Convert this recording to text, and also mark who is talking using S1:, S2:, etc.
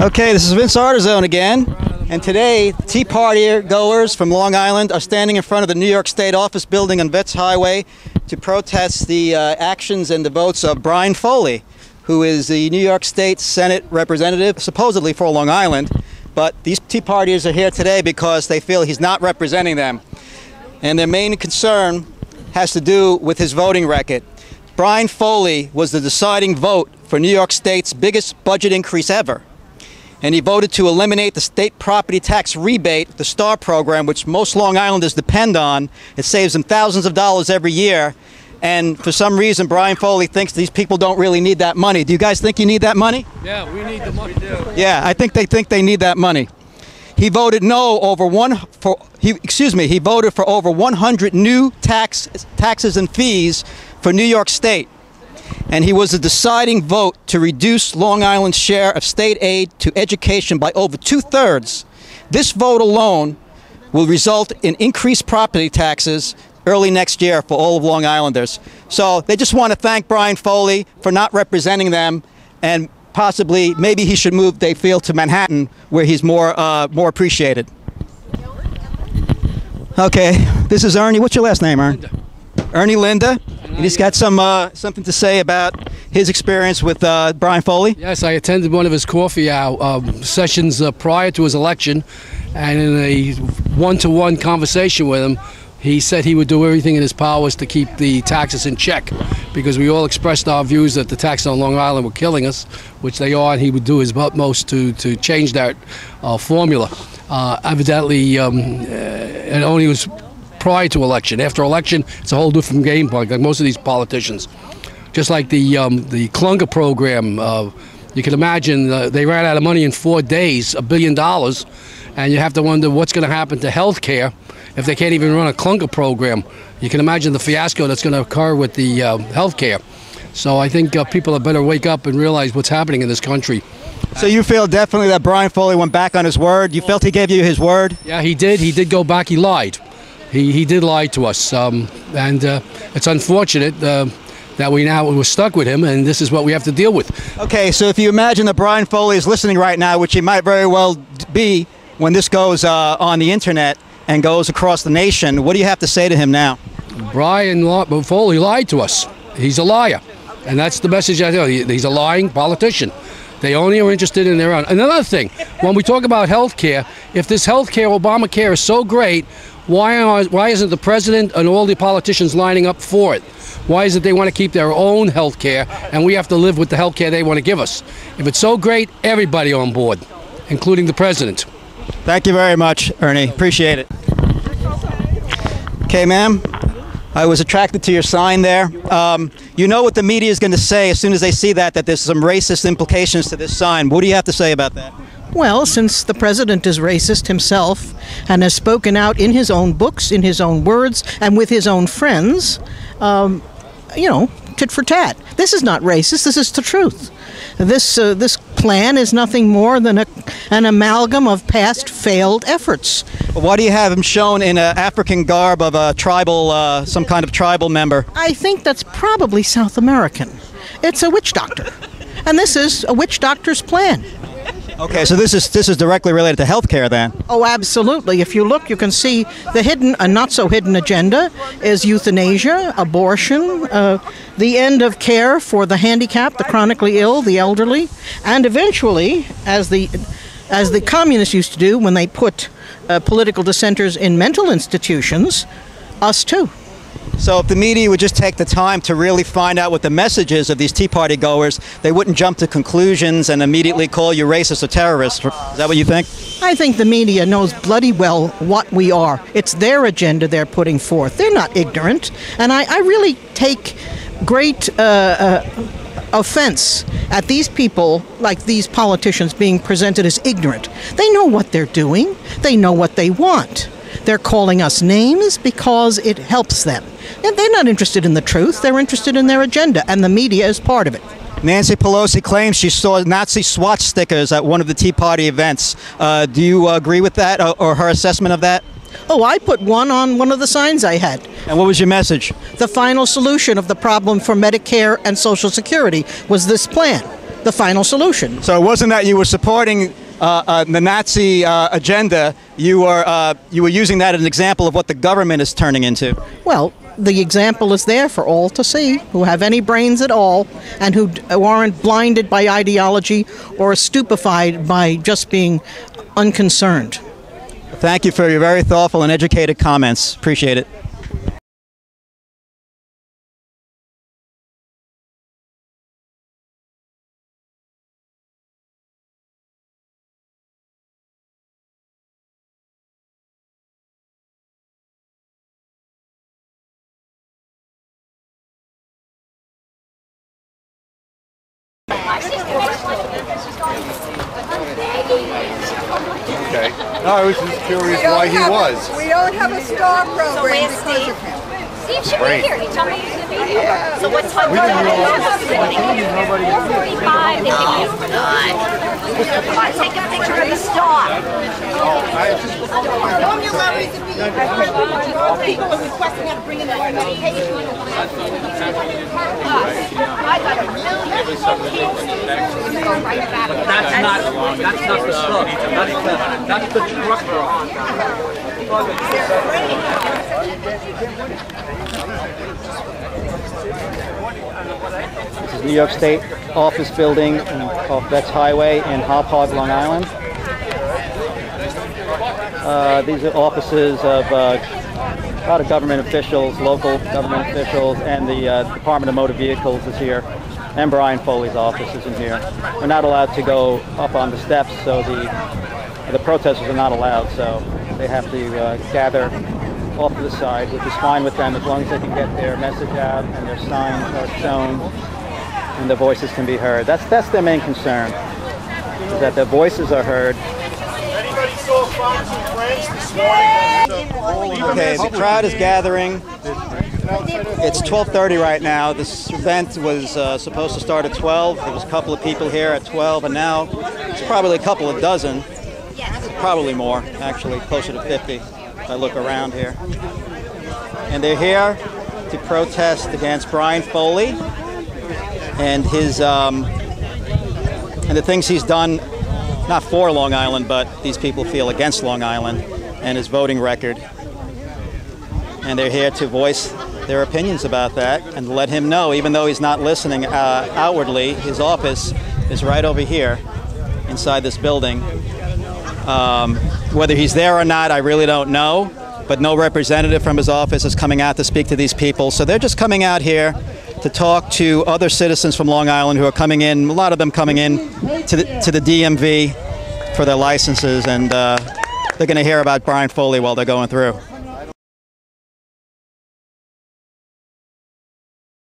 S1: Okay, this is Vince Artizone again, and today Tea Party goers from Long Island are standing in front of the New York State Office building on Vets Highway to protest the uh, actions and the votes of Brian Foley, who is the New York State Senate representative, supposedly for Long Island. But these Tea Partiers are here today because they feel he's not representing them. And their main concern has to do with his voting record. Brian Foley was the deciding vote for New York State's biggest budget increase ever. And he voted to eliminate the state property tax rebate, the STAR program, which most Long Islanders depend on. It saves them thousands of dollars every year. And for some reason, Brian Foley thinks these people don't really need that money. Do you guys think you need that money?
S2: Yeah, we need the money.
S1: Yeah, I think they think they need that money. He voted no over one for he excuse me, he voted for over 100 new tax taxes and fees for New York State. And he was the deciding vote to reduce Long Island's share of state aid to education by over two-thirds. This vote alone will result in increased property taxes early next year for all of Long Islanders. So they just want to thank Brian Foley for not representing them and possibly maybe he should move they feel to Manhattan where he's more uh, more appreciated. Okay, this is Ernie. What's your last name, Ernie? Ernie Linda. And he's got some uh, something to say about his experience with uh, Brian Foley.
S2: Yes, I attended one of his coffee hour um, sessions uh, prior to his election, and in a one-to-one conversation with him, he said he would do everything in his powers to keep the taxes in check because we all expressed our views that the taxes on Long Island were killing us, which they are, and he would do his utmost to, to change that uh, formula. Uh, evidently, um, uh, it only was prior to election. After election, it's a whole different game, like most of these politicians. Just like the, um, the Clunker program, uh, you can imagine uh, they ran out of money in four days, a billion dollars, and you have to wonder what's going to happen to health care if they can't even run a clunker program. You can imagine the fiasco that's going to occur with the uh, health care. So I think uh, people had better wake up and realize what's happening in this country.
S1: So you feel definitely that Brian Foley went back on his word? You felt he gave you his word?
S2: Yeah, he did. He did go back. He lied. He, he did lie to us. Um, and uh, it's unfortunate uh, that we now we're stuck with him, and this is what we have to deal with.
S1: Okay, so if you imagine that Brian Foley is listening right now, which he might very well be when this goes uh, on the internet, and goes across the nation. What do you have to say to him now?
S2: Brian Foley lied to us. He's a liar. And that's the message I tell you. He's a lying politician. They only are interested in their own. Another thing, when we talk about health care, if this health care, Obamacare, is so great, why, are, why isn't the president and all the politicians lining up for it? Why is it they want to keep their own health care and we have to live with the health care they want to give us? If it's so great, everybody on board, including the president.
S1: Thank you very much, Ernie. Appreciate it. Okay, ma'am. I was attracted to your sign there. Um, you know what the media is going to say as soon as they see that, that there's some racist implications to this sign. What do you have to say about that?
S3: Well, since the president is racist himself and has spoken out in his own books, in his own words, and with his own friends, um, you know, tit for tat. This is not racist. This is the truth. This uh, this plan is nothing more than a, an amalgam of past failed efforts.
S1: Why do you have him shown in an African garb of a tribal, uh, some kind of tribal member?
S3: I think that's probably South American. It's a witch doctor, and this is a witch doctor's plan.
S1: Okay, so this is this is directly related to healthcare then.
S3: Oh, absolutely. If you look, you can see the hidden and not so hidden agenda is euthanasia, abortion, uh, the end of care for the handicapped, the chronically ill, the elderly, and eventually, as the as the communists used to do when they put uh, political dissenters in mental institutions, us too.
S1: So if the media would just take the time to really find out what the message is of these Tea Party goers, they wouldn't jump to conclusions and immediately call you racist or terrorist. Is that what you think?
S3: I think the media knows bloody well what we are. It's their agenda they're putting forth. They're not ignorant. And I, I really take great uh, uh, offense at these people, like these politicians, being presented as ignorant. They know what they're doing, they know what they want. They're calling us names because it helps them. And they're not interested in the truth, they're interested in their agenda, and the media is part of it.
S1: Nancy Pelosi claims she saw Nazi swatch stickers at one of the Tea Party events. Uh, do you uh, agree with that or, or her assessment of that?
S3: Oh, I put one on one of the signs I had.
S1: And what was your message?
S3: The final solution of the problem for Medicare and Social Security was this plan. the final solution.
S1: So it wasn't that you were supporting uh, uh, the Nazi uh, agenda. You were uh, you were using that as an example of what the government is turning into.
S3: Well, the example is there for all to see who have any brains at all and who, d- who aren't blinded by ideology or stupefied by just being unconcerned.
S1: Thank you for your very thoughtful and educated comments. Appreciate it.
S4: No, I was just curious why he
S5: have
S4: was.
S5: We don't have a star program
S6: where's
S5: because of him.
S6: Steve should
S4: Great.
S6: be here. He told me he was going to be here. So what time?
S4: We didn't realize-
S6: Four forty-five. They give you. Come on, take a picture of the star. Oh, I got a million kids. Go.
S7: That's not, that's not the stuff. That's the, that's the truck.
S1: This is New York State Office Building off Vets Highway in Hauppauge, Long Island. Uh, these are offices of uh, a lot of government officials, local government officials, and the uh, Department of Motor Vehicles is here. And Brian Foley's office is in here. We're not allowed to go up on the steps, so the the protesters are not allowed, so they have to uh, gather off to the side, which is fine with them as long as they can get their message out and their signs are shown and their voices can be heard. That's that's their main concern, is that their voices are heard.
S4: Anybody saw Fox and Friends this morning?
S1: Okay, the crowd is gathering. It's 12:30 right now. This event was uh, supposed to start at 12. There was a couple of people here at 12, and now it's probably a couple of dozen. Probably more, actually, closer to 50. If I look around here, and they're here to protest against Brian Foley and his um, and the things he's done, not for Long Island, but these people feel against Long Island and his voting record and they're here to voice their opinions about that and let him know, even though he's not listening uh, outwardly, his office is right over here inside this building. Um, whether he's there or not, I really don't know, but no representative from his office is coming out to speak to these people. So they're just coming out here to talk to other citizens from Long Island who are coming in, a lot of them coming in to the, to the DMV for their licenses, and uh, they're going to hear about Brian Foley while they're going through.